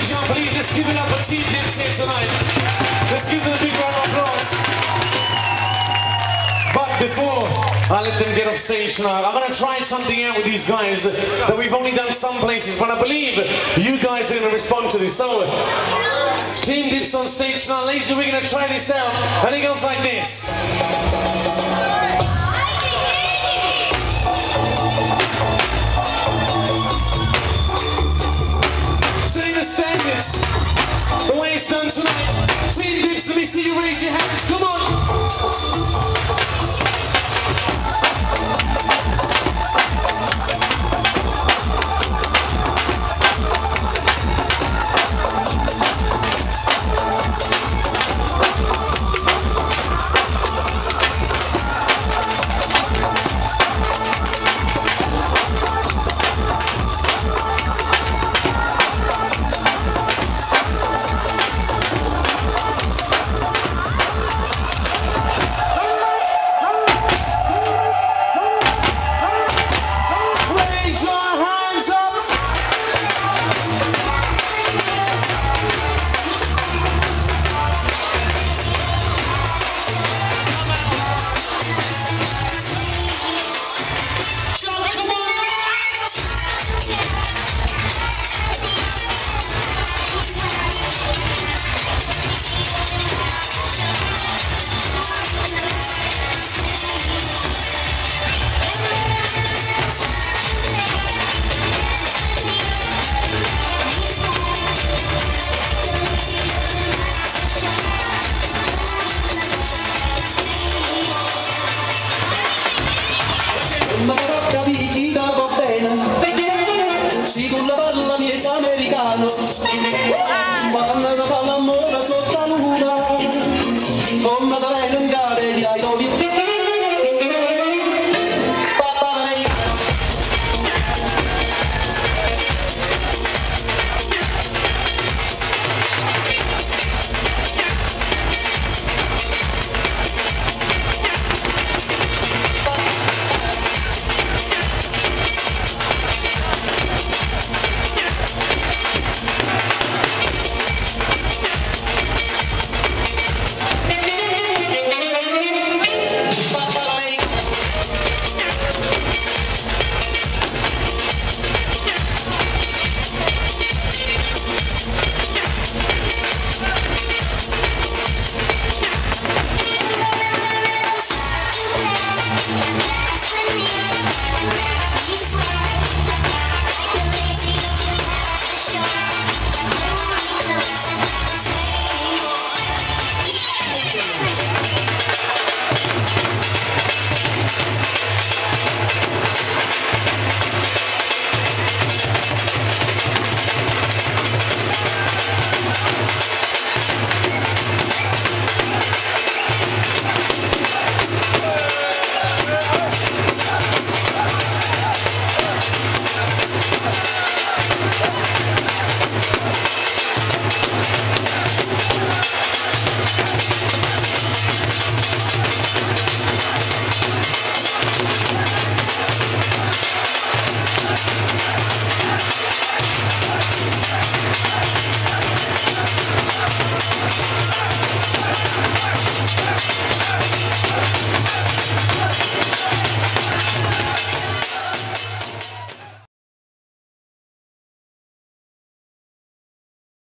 Let's give it up for Team Dips here tonight. Let's give them a big round of applause. But before I let them get off stage now, I'm gonna try something out with these guys that we've only done some places, but I believe you guys are gonna respond to this. So, Team Dips on stage now. Ladies, we're gonna try this out. And it goes like this. You raise your hands. Come on. Quando fa l'amore